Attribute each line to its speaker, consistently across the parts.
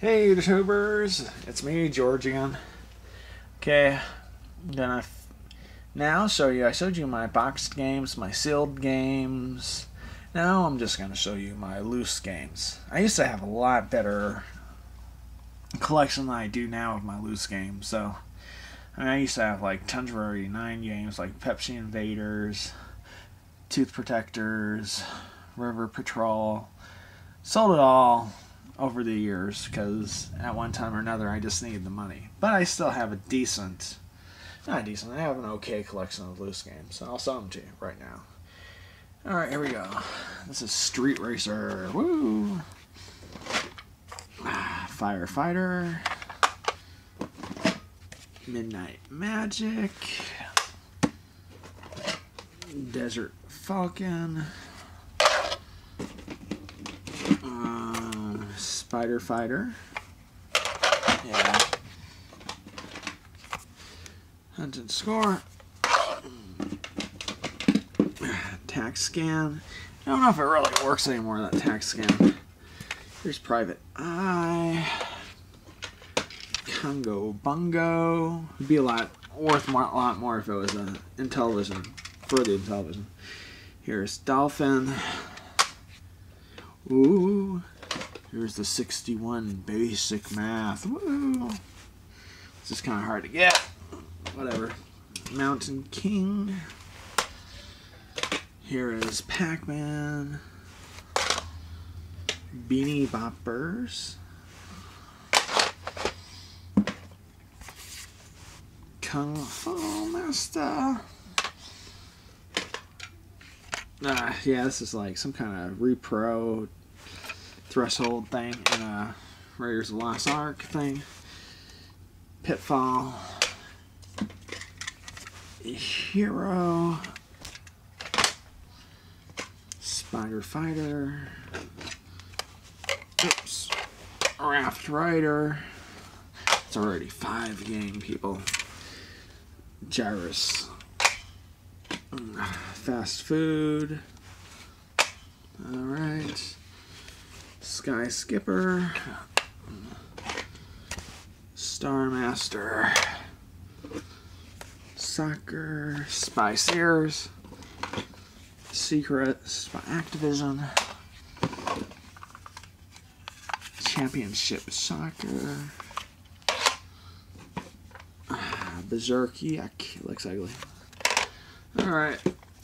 Speaker 1: Hey YouTubers, it's me, George again. Okay, I'm gonna now show you, I showed you my boxed games, my sealed games. Now I'm just gonna show you my loose games. I used to have a lot better collection than I do now of my loose games, so I mean I used to have like Tundra 89 games like Pepsi Invaders, Tooth Protectors, River Patrol. Sold it all over the years because at one time or another I just needed the money. But I still have a decent, not decent, I have an okay collection of loose games. So I'll sell them to you right now. Alright, here we go. This is Street Racer. Woo! Ah, firefighter. Midnight Magic. Desert Falcon. Uh, Spider Fighter. Yeah. Hunt and score. Tac-Scan. I don't know if it really works anymore, that Tac-Scan. Here's Private Eye. Congo Bongo. It'd be a lot worth a lot more if it was a Intellivision, for the Intellivision. Here's Dolphin. Ooh. Here's the 61 basic math. Woo. This is kind of hard to get. Whatever. Mountain King. Here is Pac-Man. Beany Boppers. Kung Fu Master. Ah, yeah, this is like some kind of repro threshold thing and uh, a Raiders of the Lost Ark thing. Pitfall. Hero. Spider Fighter. Oops. Raft Rider. It's already five game people. Gyruss. Mm, fast food. Alright. Sky Skipper. Star Master. Soccer. Spy Sears. Secret. Spy Activision. Championship Soccer. Berserk. Yuck. Looks ugly. Alright.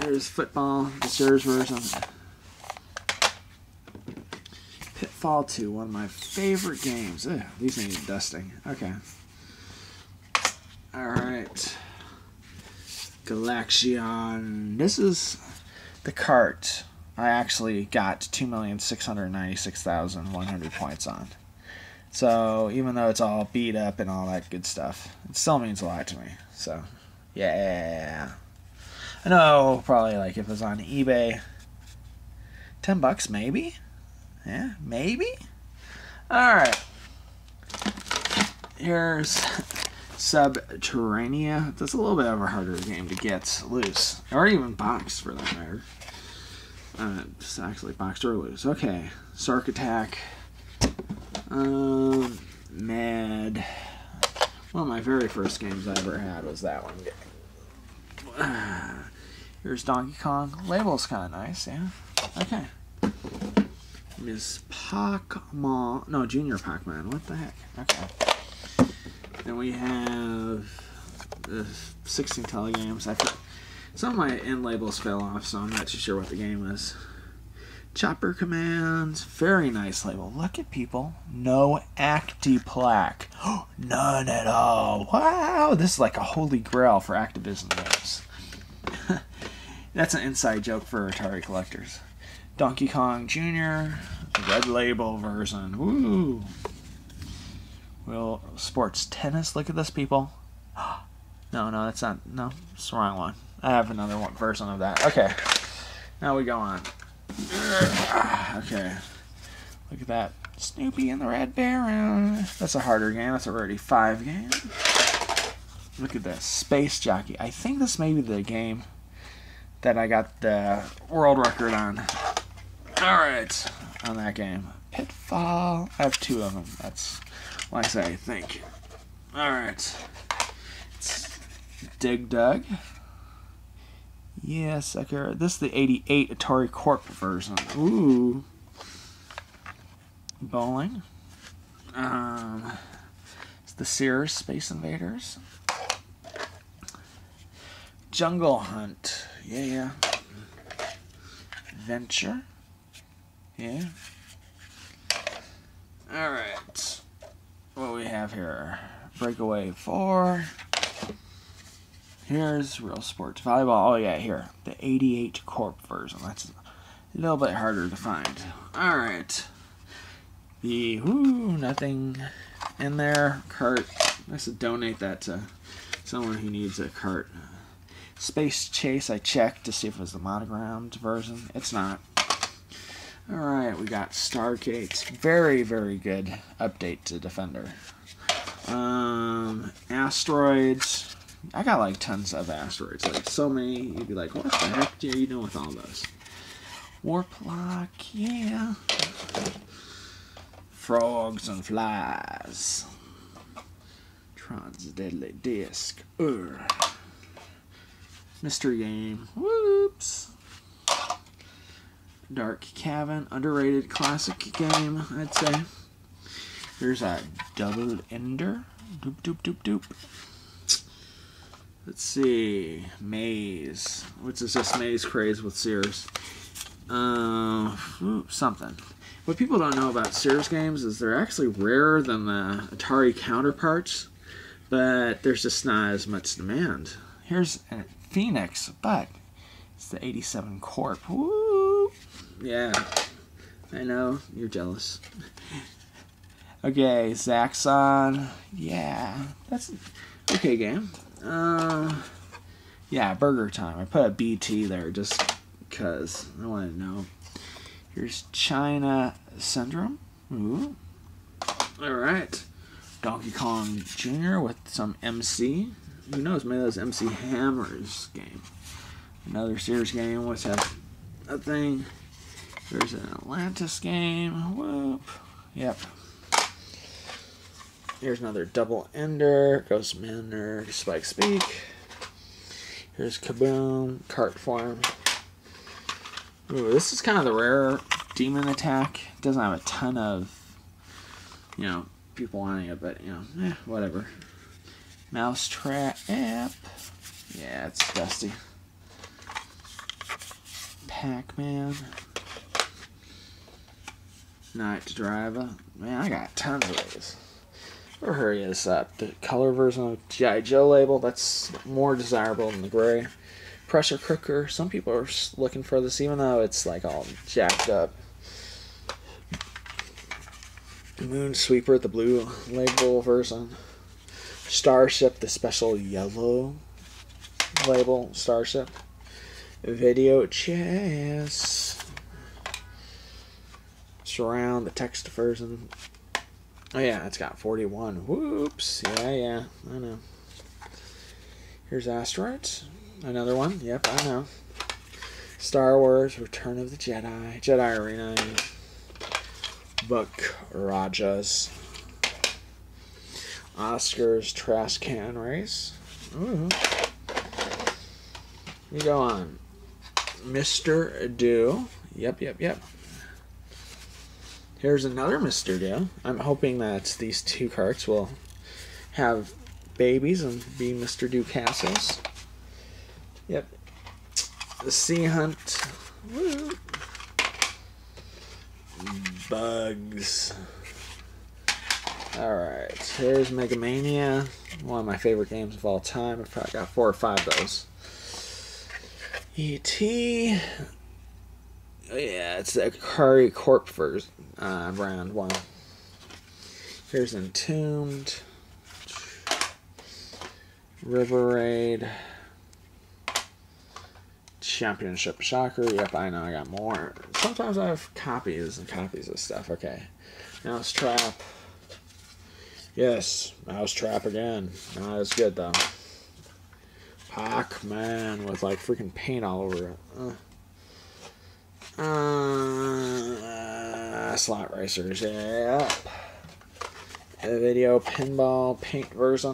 Speaker 1: There's football. The version. Pitfall 2, one of my favorite games. Ugh, these need dusting. Okay. Alright. Galaxian. This is the cart I actually got 2,696,100 points on. So, even though it's all beat up and all that good stuff, it still means a lot to me. So, yeah. I know, probably like if it was on eBay, 10 bucks maybe? Yeah, maybe? Alright. Here's Subterranea. That's a little bit of a harder game to get loose. Or even boxed for that matter. Uh, actually boxed or loose. Okay. Shark Attack. Um, Mad. One of my very first games I ever had was that one. Here's Donkey Kong. Label's kind of nice, yeah. Okay. Miss Pac-Man. No, Junior Pac-Man. What the heck? Okay. Then we have the 16 telegames. I put, some of my end labels fell off, so I'm not too sure what the game is. Chopper commands. Very nice label. Look at people. No acti plaque. None at all. Wow. This is like a holy grail for Activision games. That's an inside joke for Atari collectors. Donkey Kong Jr. Red label version. Woo. Will sports tennis. Look at this, people. No, no, that's not. No, it's the wrong one. I have another one version of that. Okay. Now we go on. Okay. Look at that. Snoopy and the Red Baron. That's a harder game. That's already five game. Look at this. Space Jockey. I think this may be the game that I got the world record on. Alright. On that game. Pitfall. I have two of them. That's why I say I think. All right. It's Dig Dug. Yeah, sucker. This is the 88 Atari Corp version. Ooh. Bowling. Um, it's the Sears Space Invaders. Jungle Hunt. Yeah, yeah. Venture. Yeah. Alright. What we have here? Breakaway 4. Here's Real Sports Volleyball. Oh, yeah, here. The 88 Corp version. That's a little bit harder to find. Alright. The, whoo, nothing in there. Cart. I should donate that to someone who needs a cart. Space Chase, I checked to see if it was the monogrammed version. It's not. Alright, we got Stargates. Very, very good update to Defender. Um, asteroids. I got like tons of asteroids, like so many. You'd be like, what the heck are you doing with all those? Warp lock, yeah. Frogs and flies. Tron's deadly disc. Ugh. Mystery game. Whoops. Dark Cavern, underrated classic game, I'd say. There's a double ender. Doop doop doop doop. Let's see. Maze. Which is just Maze Craze with Sears. Uh, something. What people don't know about Sears games is they're actually rarer than the Atari counterparts, but there's just not as much demand. Here's a Phoenix, but it's the 87 Corp. Woo! Yeah, I know, you're jealous. okay, Zaxxon. Yeah, that's okay game. Uh, yeah, Burger Time. I put a BT there just because I want to know. Here's China Syndrome. Ooh. All right. Donkey Kong Jr. with some MC. Who knows? Maybe that's MC Hammer's game. Another Sears game. What's that? A thing. There's an Atlantis game. Whoop. Yep. Here's another double ender. Ghost Manor. Spike's Peak. Here's Kaboom. Cart Farm. Ooh, this is kind of the rare demon attack. It doesn't have a ton of, you know, people wanting it, but, you know, eh, whatever. Mousetrap. Yeah, it's dusty. Pac-Man. Night Driver. Uh, man, I got tons of these. Or hurry this up. The color version of G.I. Joe label, that's more desirable than the gray. Pressure cooker. Some people are looking for this, even though it's like all jacked up. Moon Sweeper, the blue label version. Starship, the special yellow label Starship. Video chess. Surround, the text version. Oh yeah, it's got 41. Whoops. Yeah, yeah, I know. Here's Asteroids. Another one. Yep, I know. Star Wars, Return of the Jedi. Jedi Arena. Buck Rogers. Oscars Trash Can Race. Ooh. You go on. Mr. Do. Yep, yep, yep. Here's another Mr. Do. I'm hoping that these two carts will have babies and be Mr. Do castles. Yep. The Sea Hunt. Woo. Bugs. Alright, here's Mega Mania. One of my favorite games of all time. I've probably got four or five of those. E.T. Oh, yeah, it's the Atari Corp first uh, brand one. Here's Entombed. River Raid. Championship Shocker. Yep, I know I got more. Sometimes I have copies and copies of stuff. Okay. Mouse Trap. Yes, Mousetrap again. Not as good though. Pac-Man with like freaking paint all over it. Uh, slot racers, yeah. A video pinball paint version.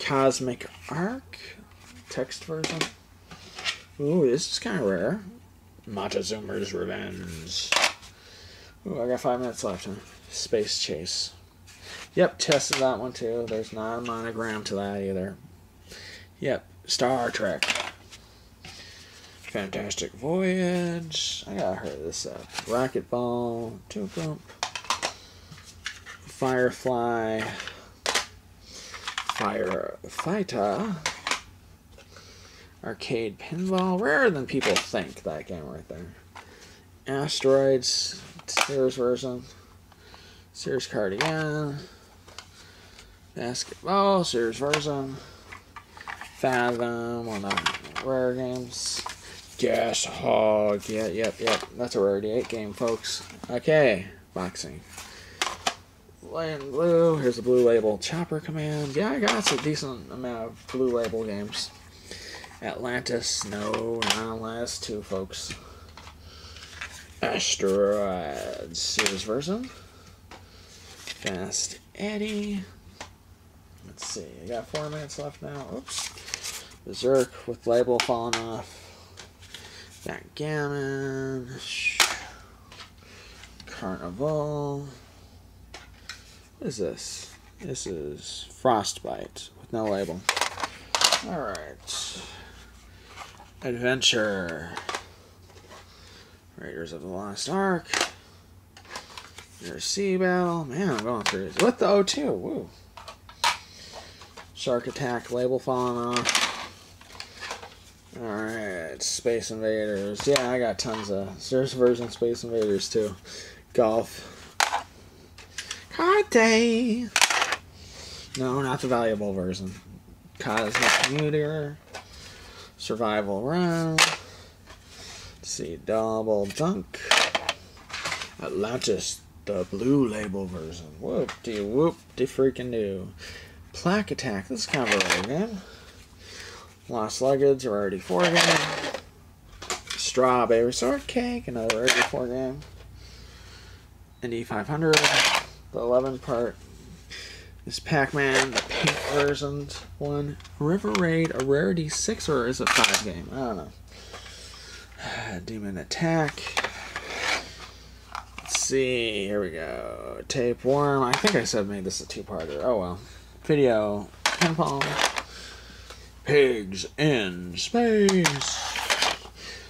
Speaker 1: Cosmic Ark text version. Ooh, this is kind of rare. Montezuma's Revenge. Ooh, I got five minutes left. Huh? Space Chase. Yep, tested that one too. There's not a monogram to that either. Yep, Star Trek. Fantastic Voyage. I gotta hurry this up. Racquetball. Two Bump. Firefly. Firefighter. Arcade Pinball. Rarer than people think, that game right there. Asteroids. Sears version. Sears card again. Basketball. Sears version. Fathom. One of rare games. Gas Hog. Yeah, yep, yep. That's a rarity 8 game, folks. Okay. Boxing. Land Blue. Here's the Blue Label Chopper Command. Yeah, I got a decent amount of Blue Label games. Atlantis. No, not last two, folks. Asteroids. Series version. Fast Eddie. Let's see. I got four minutes left now. Oops. Berserk with label falling off. Backgammon. Carnival. What is this? This is Frostbite with no label. Alright. Adventure. Raiders of the Lost Ark. There's Sea Battle. Man, I'm going through this. What the O2? Woo. Shark Attack label falling off. Alright, Space Invaders. Yeah, I got tons of. There's version Space Invaders too. Golf. Kate! No, not the valuable version. Cosmic Meteor. Survival Round. Let's see, Double Dunk. Atlantis, the blue label version. Whoop de whoop de freaking do. Plaque Attack. This is kind of a rare game. Lost Luggage, Rarity 4 game. Strawberry Shortcake, another Rarity 4 game. Indy 500, the 11 part. This Pac Man, the pink version one. River Raid, a Rarity 6 or is it 5 game? I don't know. Demon Attack. Let's see, here we go. Tapeworm. I think I said made this a two-parter. Oh well. Video. Pinball. Pigs in space.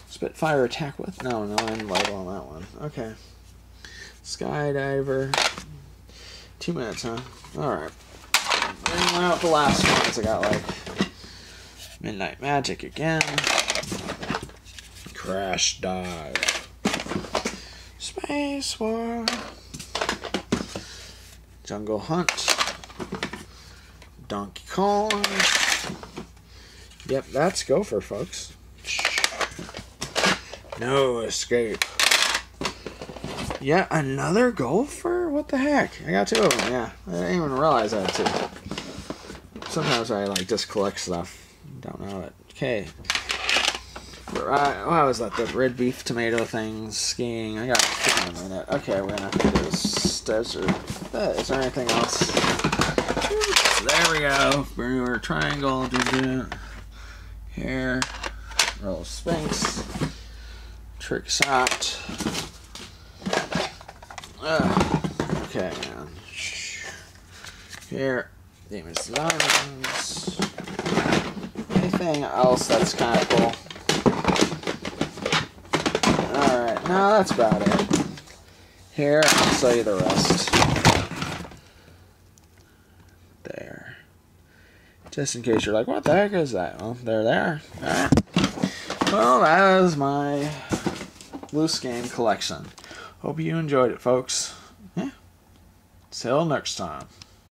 Speaker 1: Spitfire attack with? No, no, I'm light on that one. Okay. Skydiver. Two minutes, huh? Alright. Bringing out the last ones. I got like Midnight Magic again. Crash Dive. Space War. Jungle Hunt. Donkey Kong. Yep, that's Gopher, folks. No escape. Yet another Gopher? What the heck? I got two of them, yeah. I didn't even realize I had two. Sometimes I like just collect stuff. Don't know it. Okay. Right, what was that? The red beef tomato thing, skiing. I got a minute. Okay, we're gonna have to do this. Uh, is there anything else? There we go. Brewer triangle. Here. Roll Sphinx. Trick shot. Uh, okay, man. Here. Demons Diamonds. Anything else that's kind of cool? Alright, no, that's about it. Here, I'll show you the rest. Just in case you're like, what the heck is that? Well, there they're there. Alright. Well, that is my loose game collection. Hope you enjoyed it, folks. Yeah. Till next time.